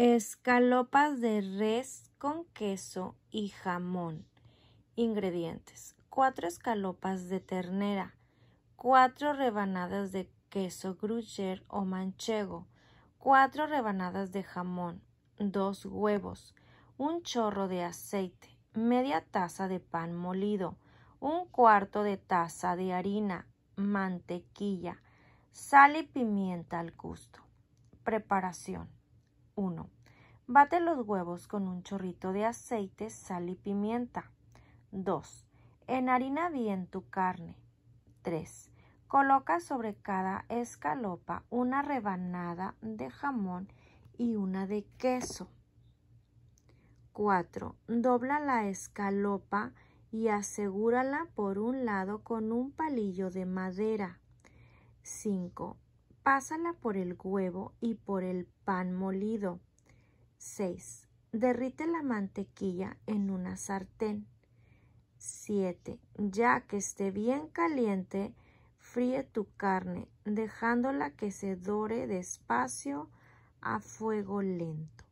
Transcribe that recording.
Escalopas de res con queso y jamón. Ingredientes. 4 escalopas de ternera, 4 rebanadas de queso gruyère o manchego, 4 rebanadas de jamón, 2 huevos, un chorro de aceite, media taza de pan molido, un cuarto de taza de harina, mantequilla, sal y pimienta al gusto. Preparación. 1. Bate los huevos con un chorrito de aceite, sal y pimienta. 2. Enharina bien tu carne. 3. Coloca sobre cada escalopa una rebanada de jamón y una de queso. 4. Dobla la escalopa y asegúrala por un lado con un palillo de madera. 5. Pásala por el huevo y por el pan molido. 6. Derrite la mantequilla en una sartén. 7. Ya que esté bien caliente, fríe tu carne, dejándola que se dore despacio a fuego lento.